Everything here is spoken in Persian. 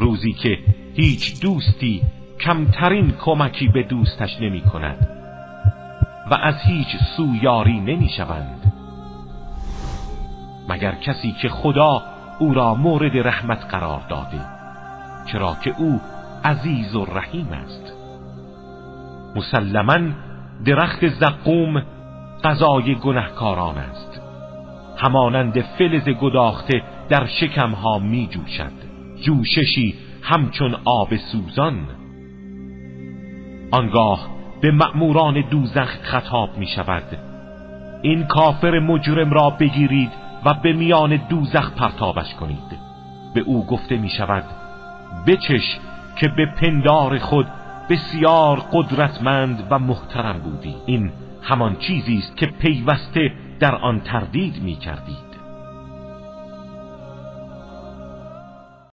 روزی که هیچ دوستی کمترین کمکی به دوستش نمی کند و از هیچ سو یاری نمی شوند. مگر کسی که خدا او را مورد رحمت قرار داده چرا که او عزیز و رحیم است. مسلما درخت زقوم غذای گنهکاران است. همانند فلز گداخته در شکمها می جوشد جوششی همچون آب سوزان. آنگاه به مأموران دوزخ خطاب می شود این کافر مجرم را بگیرید و به میان دوزخ پرتابش کنید. به او گفته می شود بچش که به پندار خود بسیار قدرتمند و محترم بودی. این همان چیزی است که پیوسته در آن تردید می کردی